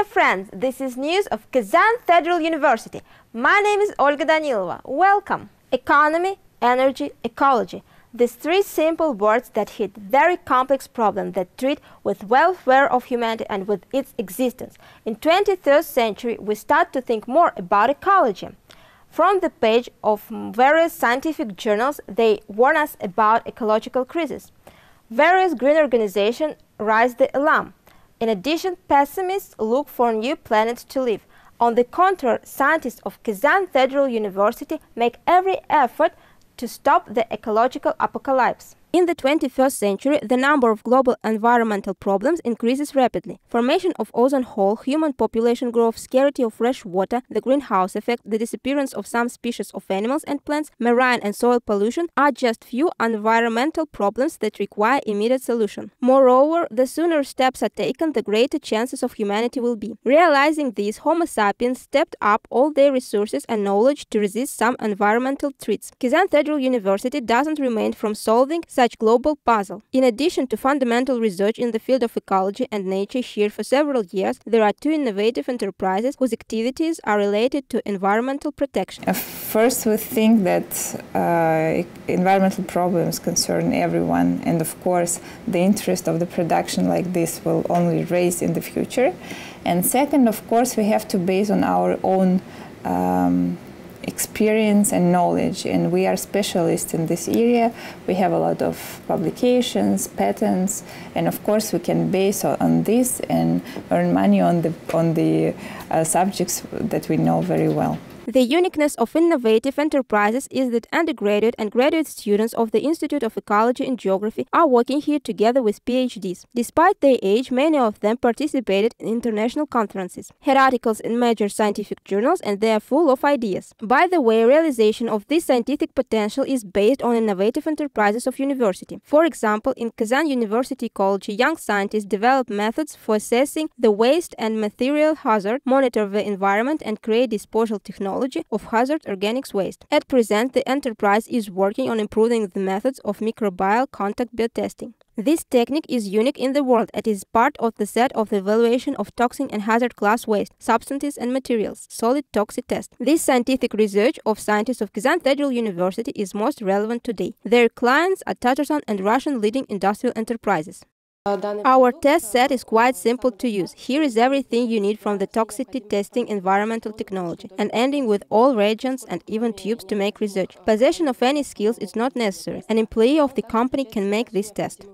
Dear friends. This is news of Kazan Federal University. My name is Olga Danilova. Welcome. Economy, energy, ecology. These three simple words that hit very complex problems that treat with welfare of humanity and with its existence. In 23rd century, we start to think more about ecology. From the page of various scientific journals, they warn us about ecological crisis. Various green organizations raise the alarm. In addition, pessimists look for new planets to live. On the contrary, scientists of Kazan Federal University make every effort to stop the ecological apocalypse. In the 21st century, the number of global environmental problems increases rapidly. Formation of ozone hole, human population growth, scarcity of fresh water, the greenhouse effect, the disappearance of some species of animals and plants, marine and soil pollution are just few environmental problems that require immediate solution. Moreover, the sooner steps are taken, the greater chances of humanity will be. Realizing this, Homo sapiens stepped up all their resources and knowledge to resist some environmental threats. Kazan Federal University doesn't remain from solving such global puzzle. In addition to fundamental research in the field of ecology and nature here for several years, there are two innovative enterprises whose activities are related to environmental protection. First, we think that uh, environmental problems concern everyone, and of course, the interest of the production like this will only raise in the future. And second, of course, we have to base on our own um, experience and knowledge and we are specialists in this area. We have a lot of publications patents and of course we can base on this and earn money on the on the uh, subjects that we know very well the uniqueness of innovative enterprises is that undergraduate and graduate students of the Institute of Ecology and Geography are working here together with PhDs. Despite their age, many of them participated in international conferences, had articles in major scientific journals, and they are full of ideas. By the way, realization of this scientific potential is based on innovative enterprises of university. For example, in Kazan University College, young scientists develop methods for assessing the waste and material hazard, monitor the environment, and create disposal technology technology of hazard organics waste. At present, the enterprise is working on improving the methods of microbial contact biotesting. This technique is unique in the world and is part of the set of the evaluation of toxin and hazard class waste, substances and materials, solid toxic test. This scientific research of scientists of Kazan Federal University is most relevant today. Their clients are Tatarstan and Russian leading industrial enterprises. Our test set is quite simple to use. Here is everything you need from the toxicity testing environmental technology and ending with all reagents and even tubes to make research. Possession of any skills is not necessary. An employee of the company can make this test.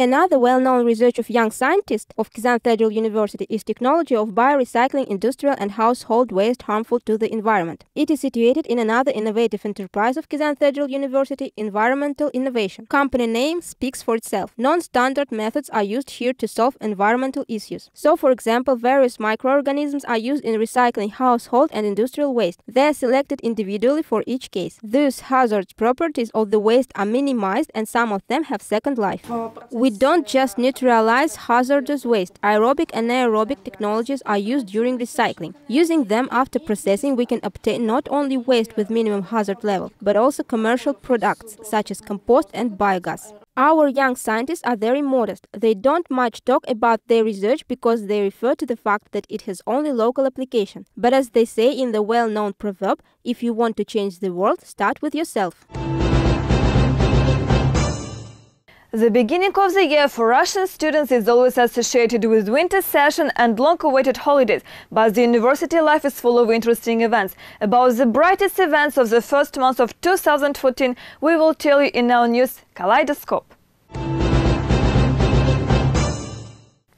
Another well-known research of young scientists of Kazan Federal University is technology of biorecycling industrial and household waste harmful to the environment. It is situated in another innovative enterprise of Kazan Federal University, Environmental Innovation. Company name speaks for itself. Non-standard methods are used here to solve environmental issues. So, for example, various microorganisms are used in recycling household and industrial waste. They are selected individually for each case. Thus, hazard properties of the waste are minimized and some of them have second life. We we don't just neutralize hazardous waste. Aerobic and anaerobic technologies are used during recycling. Using them after processing, we can obtain not only waste with minimum hazard level, but also commercial products such as compost and biogas. Our young scientists are very modest. They don't much talk about their research because they refer to the fact that it has only local application. But as they say in the well-known proverb, if you want to change the world, start with yourself. The beginning of the year for Russian students is always associated with winter session and long-awaited holidays, but the university life is full of interesting events. About the brightest events of the first month of 2014, we will tell you in our news Kaleidoscope.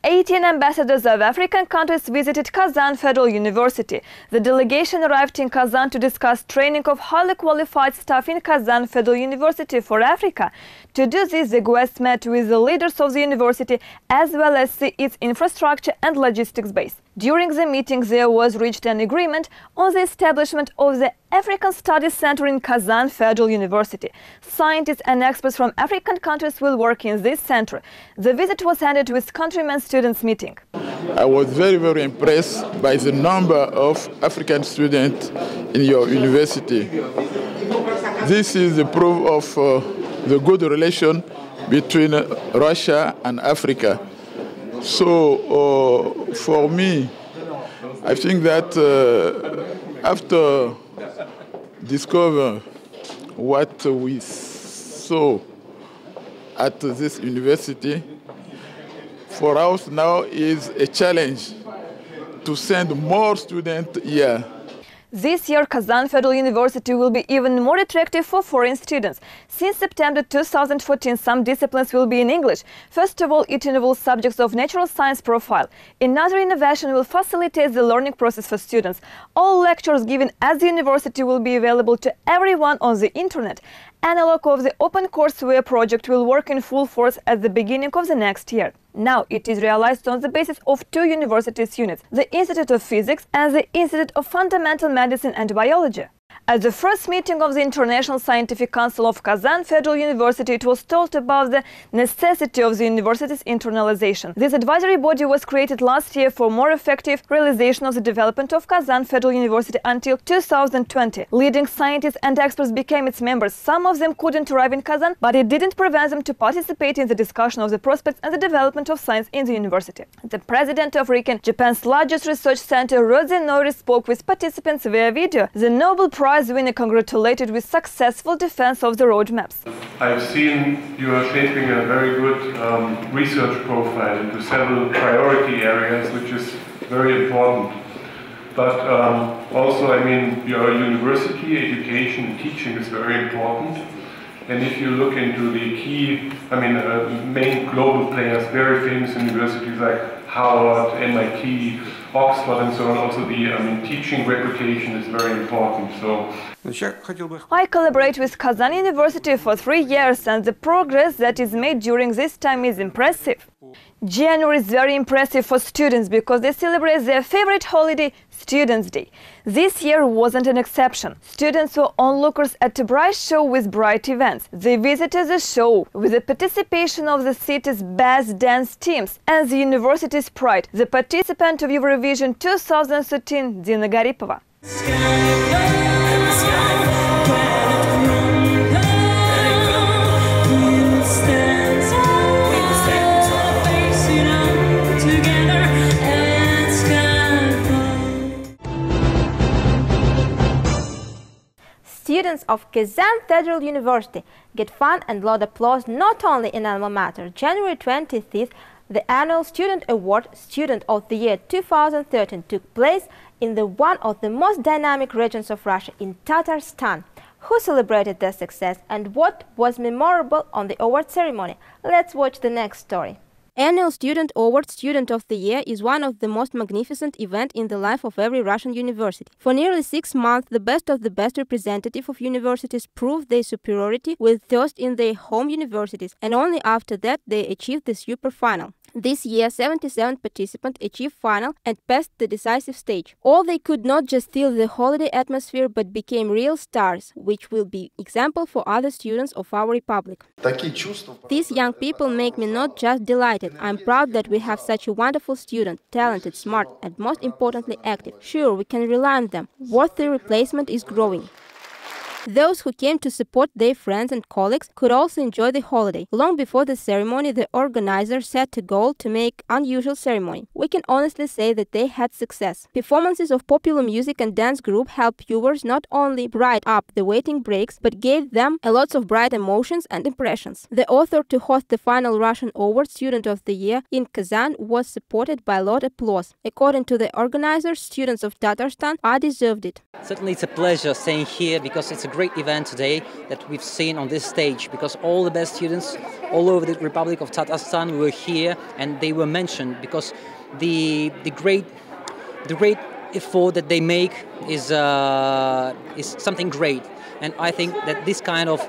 18 ambassadors of African countries visited Kazan Federal University. The delegation arrived in Kazan to discuss training of highly qualified staff in Kazan Federal University for Africa. To do this, the guests met with the leaders of the university as well as its infrastructure and logistics base. During the meeting, there was reached an agreement on the establishment of the African Studies Center in Kazan Federal University. Scientists and experts from African countries will work in this center. The visit was ended with countrymen students meeting. I was very, very impressed by the number of African students in your university. This is the proof of uh, the good relation between Russia and Africa. So uh, for me, I think that uh, after discover what we saw at this university, for us now is a challenge to send more students here this year, Kazan Federal University will be even more attractive for foreign students. Since September 2014, some disciplines will be in English. First of all, it involves subjects of natural science profile. Another innovation will facilitate the learning process for students. All lectures given at the university will be available to everyone on the internet. Analog of the Open Courseware project will work in full force at the beginning of the next year. Now it is realized on the basis of two universities units, the Institute of Physics and the Institute of Fundamental Medicine and Biology. At the first meeting of the International Scientific Council of Kazan Federal University, it was talked about the necessity of the university's internalization. This advisory body was created last year for more effective realization of the development of Kazan Federal University until 2020. Leading scientists and experts became its members. Some of them couldn't arrive in Kazan, but it didn't prevent them to participate in the discussion of the prospects and the development of science in the university. The president of RIKEN, Japan's largest research center, Ryoji Noyori, spoke with participants via video. The Nobel Prize prize winner congratulated with successful defense of the roadmaps. I've seen you are shaping a very good um, research profile into several priority areas, which is very important. But um, also, I mean, your university education and teaching is very important. And if you look into the key, I mean, uh, main global players, very famous universities like Harvard, MIT, Oxford and so on, also the um, teaching reputation is very important. So. I collaborate with Kazan University for three years and the progress that is made during this time is impressive. January is very impressive for students because they celebrate their favorite holiday, Students' Day. This year wasn't an exception. Students were onlookers at a bright show with bright events. They visited the show with the participation of the city's best dance teams and the university's pride, the participant of Eurovision 2013, Dina Garipova. Students of Kazan Federal University get fun and loud applause not only in alma mater. January 25th, the annual Student Award Student of the Year 2013 took place in the one of the most dynamic regions of Russia, in Tatarstan. Who celebrated their success and what was memorable on the award ceremony? Let's watch the next story. Annual Student Award Student of the Year is one of the most magnificent events in the life of every Russian university. For nearly six months, the best of the best representative of universities proved their superiority with thirst in their home universities, and only after that they achieved the super final. This year, 77 participants achieved final and passed the decisive stage. All they could not just steal the holiday atmosphere but became real stars, which will be example for other students of our republic. These young people make me not just delighted, I'm proud that we have such a wonderful student, talented, smart and most importantly active. Sure, we can rely on them. Worthy replacement is growing. Those who came to support their friends and colleagues could also enjoy the holiday. Long before the ceremony, the organizers set a goal to make unusual ceremony. We can honestly say that they had success. Performances of popular music and dance group helped viewers not only bright up the waiting breaks, but gave them a lots of bright emotions and impressions. The author to host the final Russian Award Student of the Year in Kazan was supported by loud applause. According to the organizers, students of Tatarstan are deserved it. Certainly it's a pleasure staying here because it's a great event today that we've seen on this stage because all the best students all over the Republic of Tatarstan were here and they were mentioned because the the great the great effort that they make is uh, is something great and I think that this kind of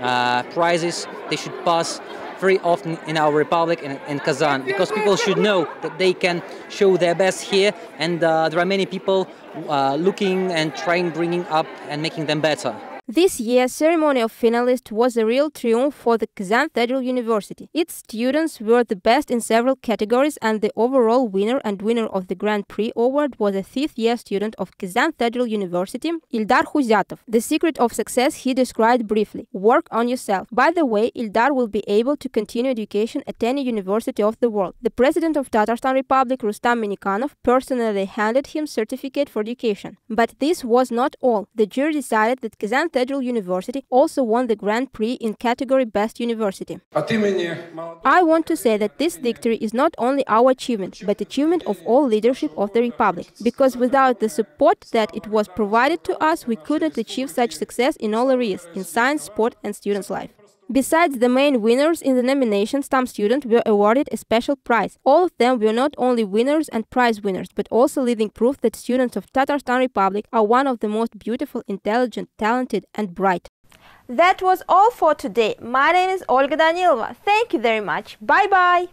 uh, prizes they should pass very often in our republic in, in Kazan because people should know that they can show their best here and uh, there are many people uh, looking and trying bringing up and making them better. This year's ceremony of finalists was a real triumph for the Kazan Federal University. Its students were the best in several categories and the overall winner and winner of the Grand Prix award was a fifth year student of Kazan Federal University, Ildar Khuzyatov. The secret of success he described briefly. Work on yourself. By the way, Ildar will be able to continue education at any university of the world. The president of Tatarstan Republic, Rustam Minnikhanov, personally handed him certificate for education. But this was not all. The jury decided that Kazan Federal University also won the Grand Prix in category Best University. I want to say that this victory is not only our achievement, but achievement of all leadership of the Republic, because without the support that it was provided to us, we couldn't achieve such success in all areas, in science, sport and students' life. Besides the main winners in the nomination, some students were awarded a special prize. All of them were not only winners and prize winners, but also living proof that students of Tatarstan Republic are one of the most beautiful, intelligent, talented and bright. That was all for today. My name is Olga Danilova. Thank you very much. Bye bye.